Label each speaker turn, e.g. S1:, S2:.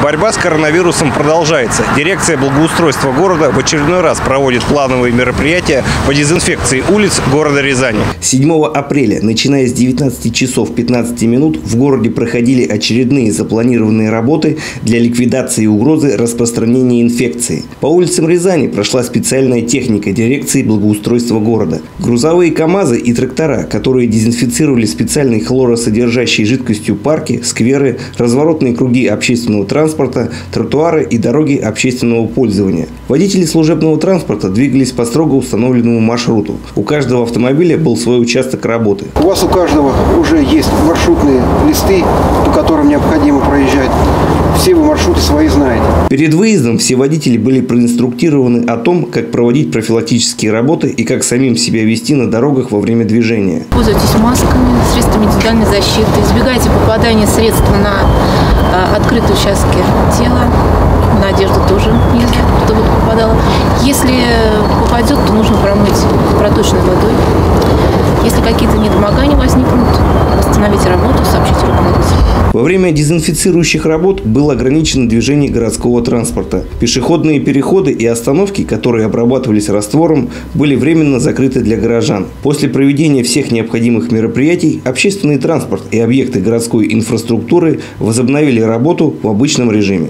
S1: Борьба с коронавирусом продолжается. Дирекция благоустройства города в очередной раз проводит плановые мероприятия по дезинфекции улиц города Рязани.
S2: 7 апреля, начиная с 19 часов 15 минут, в городе проходили очередные запланированные работы для ликвидации угрозы распространения инфекции. По улицам Рязани прошла специальная техника дирекции благоустройства города. Грузовые КАМАЗы и трактора, которые дезинфицировали специальной хлоросодержащей жидкостью парки, скверы, разворотные круги общественного транспорта, транспорта, тротуары и дороги общественного пользования. Водители служебного транспорта двигались по строго установленному маршруту. У каждого автомобиля был свой участок работы.
S3: У вас у каждого уже есть маршрутные листы, по которым необходимо проезжать. Все вы маршруты свои знаете.
S2: Перед выездом все водители были проинструктированы о том, как проводить профилактические работы и как самим себя вести на дорогах во время движения.
S4: Пользуйтесь масками, средствами индивидуальной защиты, избегайте попадания средств на а, открытые участки тела, на одежду тоже нельзя, чтобы попадало. Если попадет, то нужно промыть проточной водой. Если какие-то недомогания возникнут, остановите работу, сообщите руководителю.
S2: Во время дезинфицирующих работ было ограничено движение городского транспорта. Пешеходные переходы и остановки, которые обрабатывались раствором, были временно закрыты для горожан. После проведения всех необходимых мероприятий общественный транспорт и объекты городской инфраструктуры возобновили работу в обычном режиме.